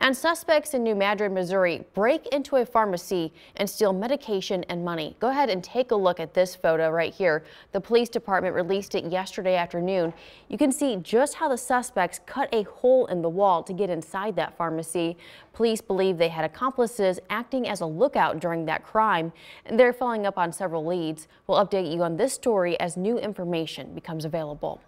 And suspects in New Madrid, Missouri break into a pharmacy and steal medication and money. Go ahead and take a look at this photo right here. The police department released it yesterday afternoon. You can see just how the suspects cut a hole in the wall to get inside that pharmacy. Police believe they had accomplices acting as a lookout during that crime. They're following up on several leads. We'll update you on this story as new information becomes available.